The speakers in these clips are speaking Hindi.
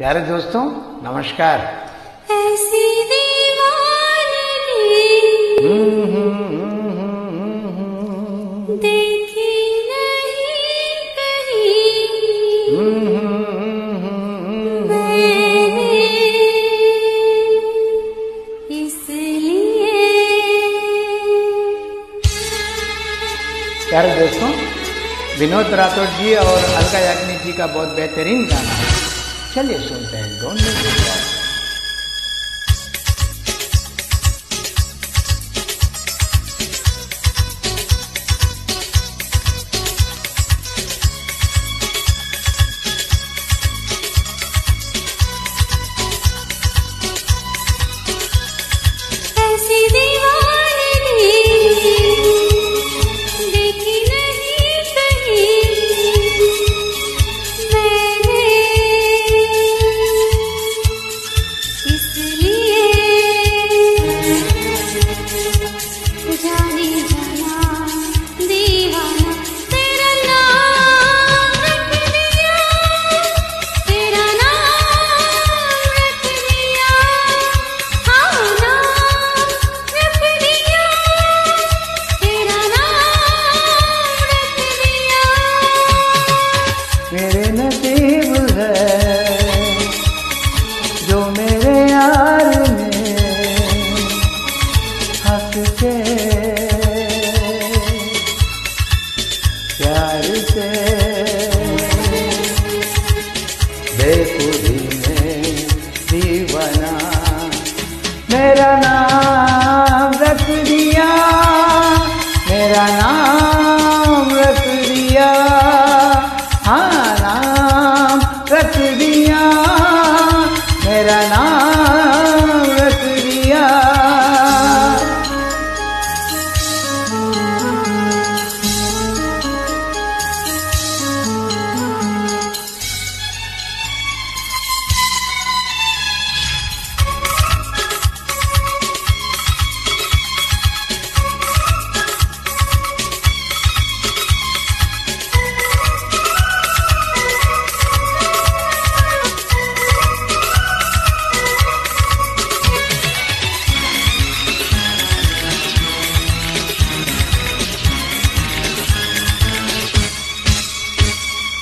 प्यारे दोस्तों नमस्कार। ऐसी देखी नहीं प्यारे दोस्तों विनोद राठौड़ जी और अलका याग्निक जी का बहुत बेहतरीन गाना है। चलिए सुनते हैं डोंट decorir.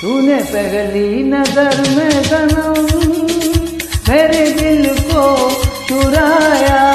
तूने पहली नज़र में सनम मेरे दिल को चुराया।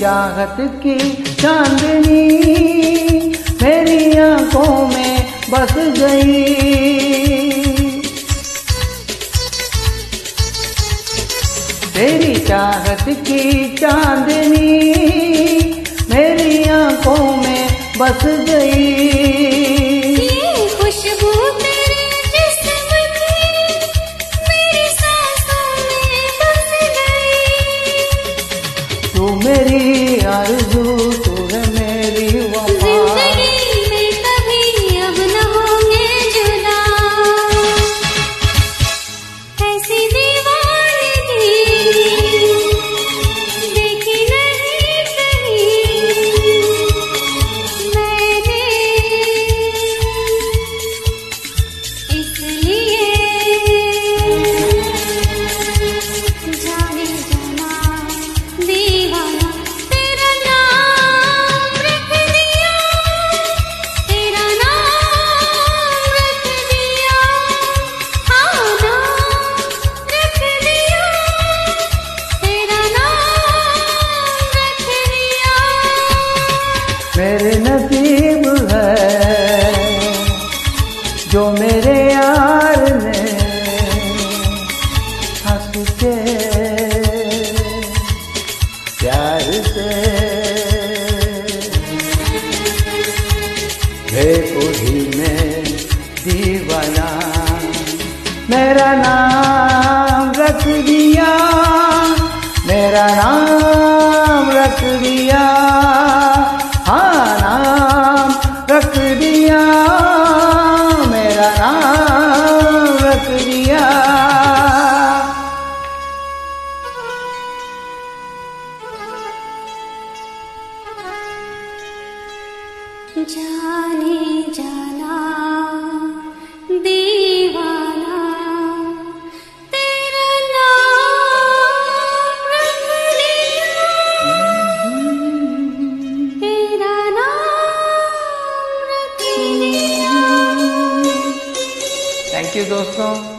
चाहत की चांदनी मेरी आँखों में बस गई। तेरी चाहत की चांदनी मेरी आँखों में बस गई। मेरा नाम रख दिया, मेरा नाम रख दिया हाँ नाम रख दिया, मेरा नाम रख दिया। जाने जाना दीवा थैंक यू दोस्तों।